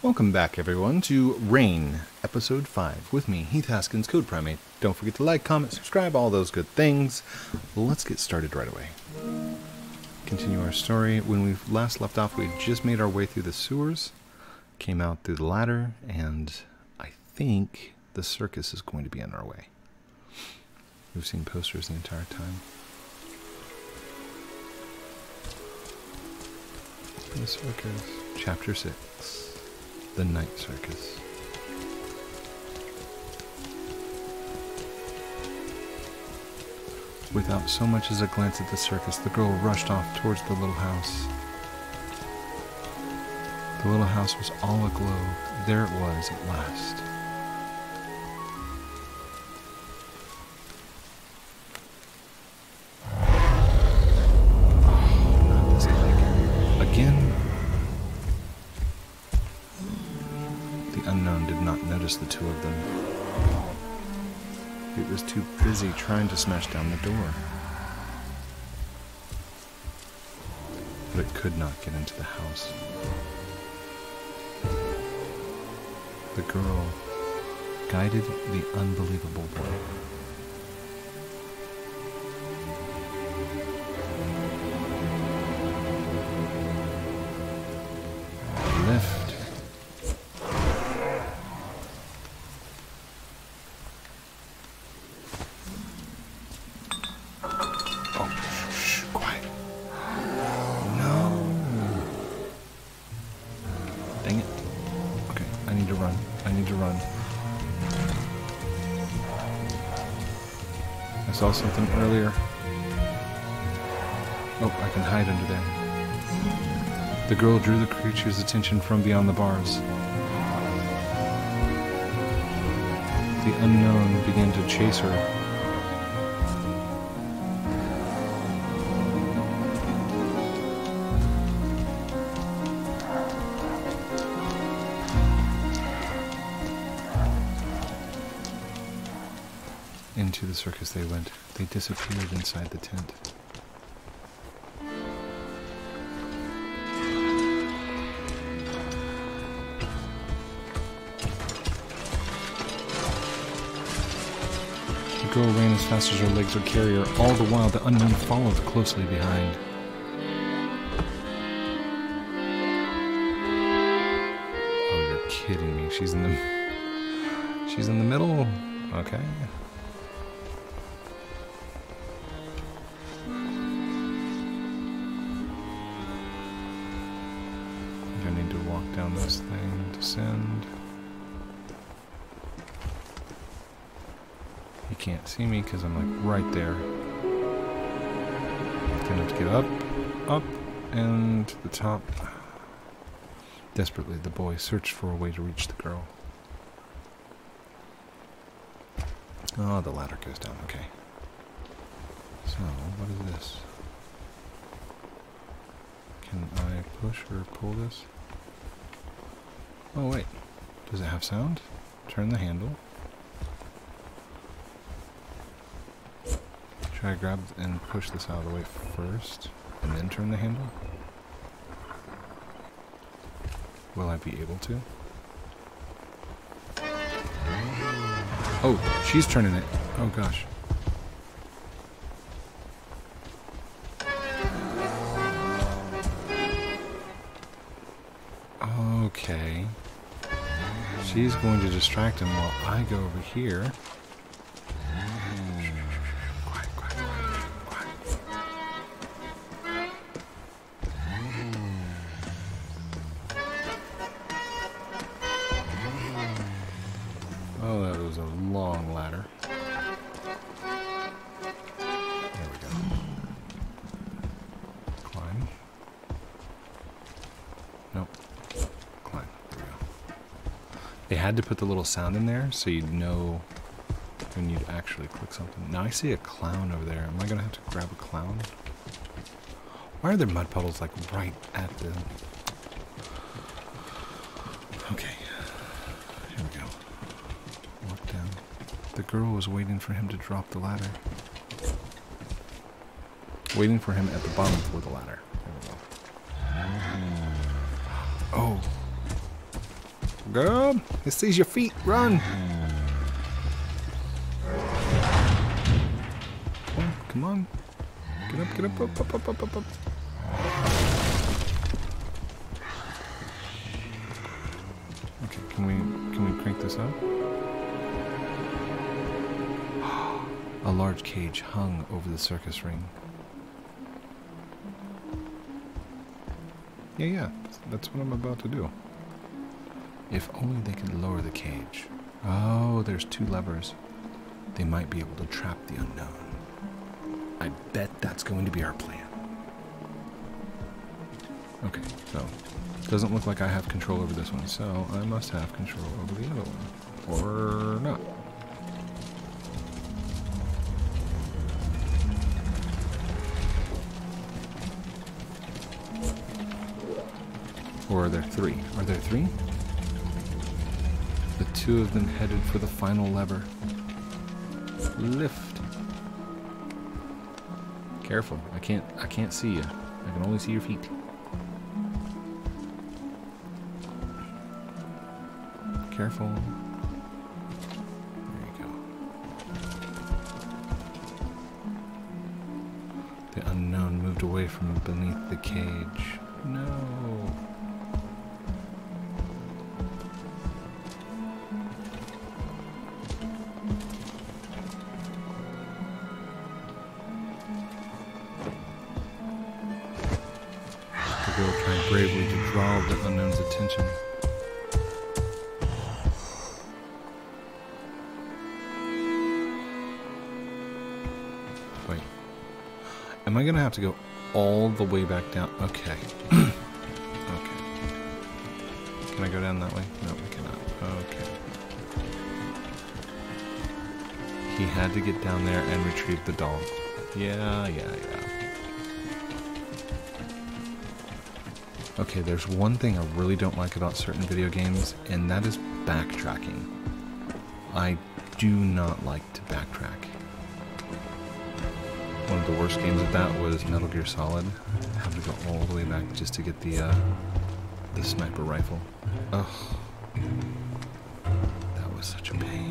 Welcome back, everyone, to Rain, Episode 5, with me, Heath Haskins, CodePrime8. Don't forget to like, comment, subscribe, all those good things. Let's get started right away. Continue our story. When we last left off, we had just made our way through the sewers, came out through the ladder, and I think the circus is going to be on our way. We've seen posters the entire time. The circus. Chapter 6 The Night Circus. Without so much as a glance at the circus, the girl rushed off towards the little house. The little house was all aglow. There it was at last. The unknown did not notice the two of them. It was too busy trying to smash down the door. But it could not get into the house. The girl guided the unbelievable boy. Saw something earlier. Oh, I can hide under there. The girl drew the creature's attention from beyond the bars. The unknown began to chase her. Circus they went. They disappeared inside the tent. The girl ran as fast as her legs would carry her. All the while, the unknown followed closely behind. Oh, you're kidding me. She's in the... She's in the middle? Okay. Walk down this thing, descend. He can't see me because I'm like right there. Gonna have to get up, up, and to the top. Desperately, the boy searched for a way to reach the girl. Oh, the ladder goes down. Okay. So, what is this? Can I push or pull this? Oh, wait. Does it have sound? Turn the handle. Try to grab and push this out of the way first, and then turn the handle? Will I be able to? Oh, she's turning it. Oh gosh. Okay. She's going to distract him while I go over here. They had to put the little sound in there so you'd know when you'd actually click something. Now I see a clown over there. Am I gonna have to grab a clown? Why are there mud puddles like right at the... Okay. Here we go. Walk down. The girl was waiting for him to drop the ladder. Waiting for him at the bottom for the ladder. There we go. Oh. Girl, it sees your feet. Run. Come on, come on. Get up, get up, up, up, up, up, up, up. Okay, can we can we crank this up? A large cage hung over the circus ring. Yeah, yeah, that's what I'm about to do. If only they could lower the cage. Oh, there's two levers. They might be able to trap the unknown. I bet that's going to be our plan. Okay, so doesn't look like I have control over this one, so I must have control over the other one. Or not. Or are there three? Are there three? Two of them headed for the final lever. Lift. Careful. I can't I can't see you. I can only see your feet. Careful. There you go. The unknown moved away from beneath the cage. No. I gonna have to go all the way back down? Okay. okay. Can I go down that way? No, I cannot. Okay. He had to get down there and retrieve the doll. Yeah, yeah, yeah. Okay, there's one thing I really don't like about certain video games, and that is backtracking. I do not like to backtrack. The worst games of that was Metal Gear Solid. Had to go all the way back just to get the uh, the sniper rifle. Ugh. That was such a pain.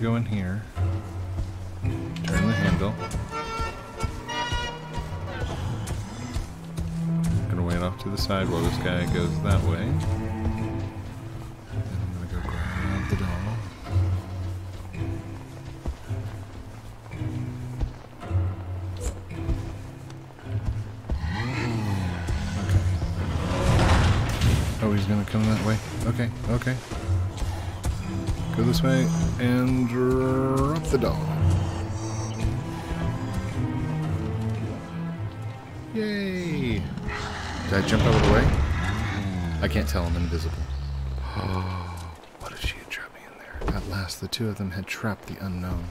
Go in here. Turn the handle. Gonna wait off to the side while this guy goes that way. I'm gonna go grab the doll. Okay. Oh, he's gonna come that way. Okay, okay. Go this way and drop the doll. Yay! Did I jump out of the way? I can't tell, I'm invisible. Oh, what if she had trapped me in there? At last, the two of them had trapped the unknown.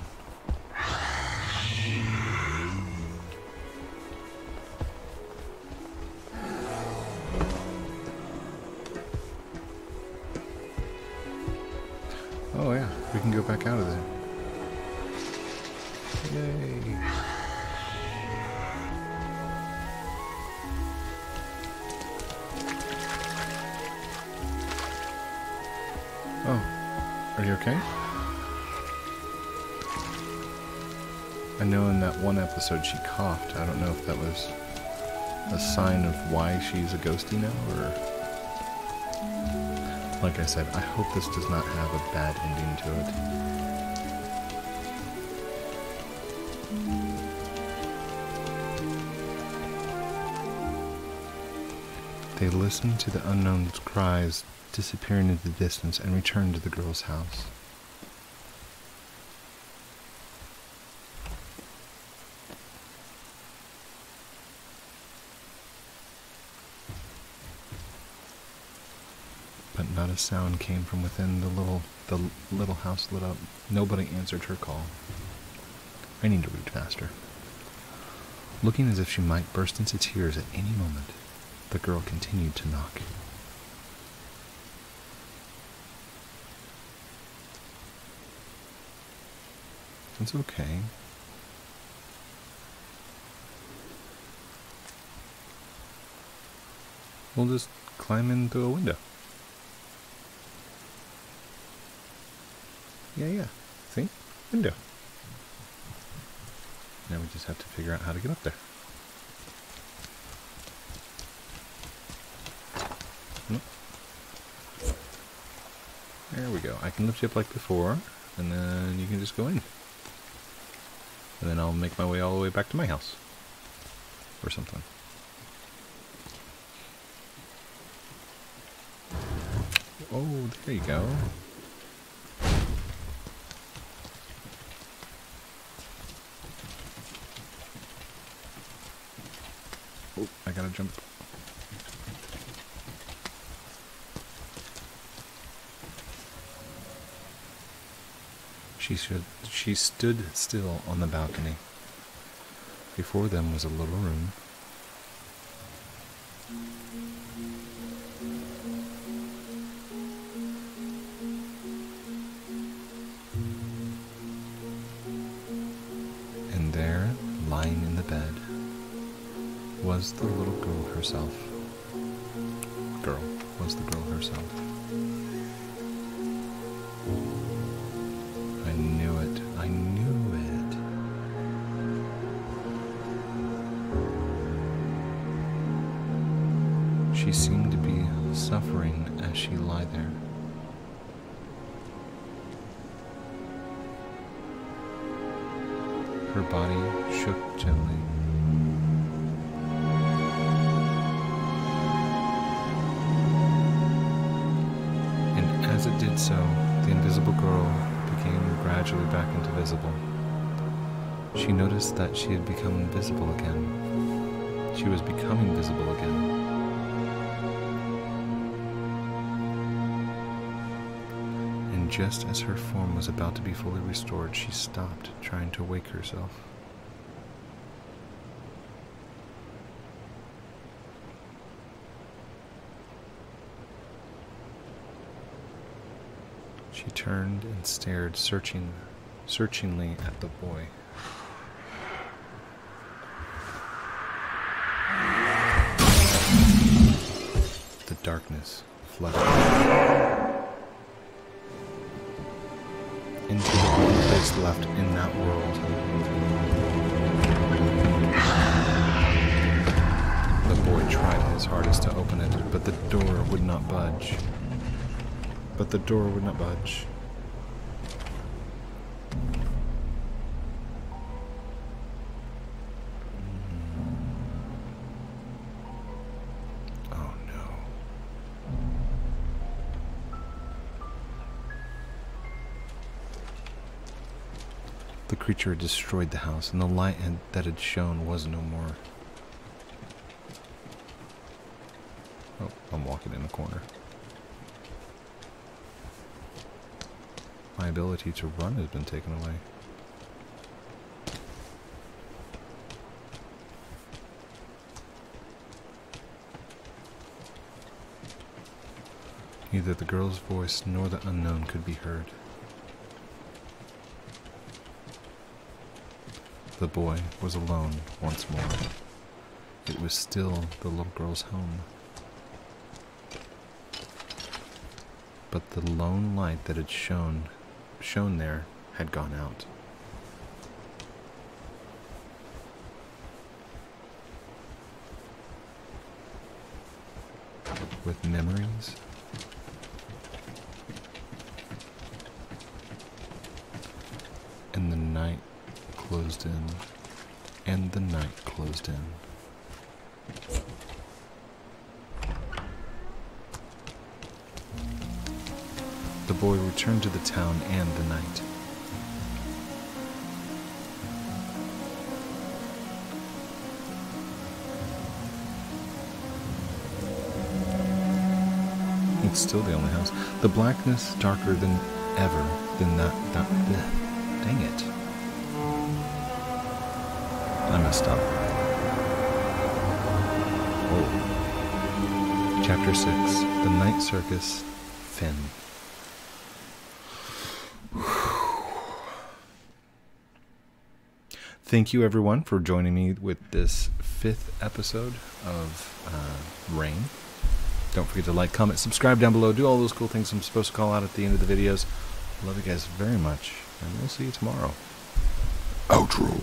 Yay. Oh, are you okay? I know in that one episode she coughed. I don't know if that was a sign of why she's a ghosty now, or... Like I said, I hope this does not have a bad ending to it. They listened to the unknown's cries disappearing into the distance and returned to the girl's house. But not a sound came from within the little the little house lit up. Nobody answered her call. I need to read faster. Looking as if she might burst into tears at any moment, The girl continued to knock. It's okay. We'll just climb in through a window. Yeah, yeah. See? Window. Now we just have to figure out how to get up there. There we go. I can lift you up like before, and then you can just go in. And then I'll make my way all the way back to my house. Or something. Oh, there you go. Oh, I gotta jump. She. She stood still on the balcony. Before them was a little room. Was the little girl herself. Girl was the girl herself. I knew it. I knew it. She seemed to be suffering as she lay there. Her body shook gently. So, the invisible girl became gradually back into visible. She noticed that she had become invisible again. She was becoming visible again. And just as her form was about to be fully restored, she stopped trying to wake herself. She turned and stared searching searchingly at the boy. The darkness flooded into the only place left in that world. The boy tried his hardest to open it, but the door would not budge. But the door would not budge. Mm. Oh no. The creature had destroyed the house, and the light that had shone was no more. Oh, I'm walking in the corner. My ability to run has been taken away. Neither the girl's voice nor the unknown could be heard. The boy was alone once more. It was still the little girl's home. But the lone light that had shone shone there had gone out. With memories and the night closed in, and the night closed in. The boy returned to the town and the night. It's still the only house. The blackness darker than ever than that. that bleh. dang it. I messed up. Oh. Chapter 6 The Night Circus Fin. Thank you, everyone, for joining me with this fifth episode of uh, Rain. Don't forget to like, comment, subscribe down below, do all those cool things I'm supposed to call out at the end of the videos. Love you guys very much, and we'll see you tomorrow. Outro.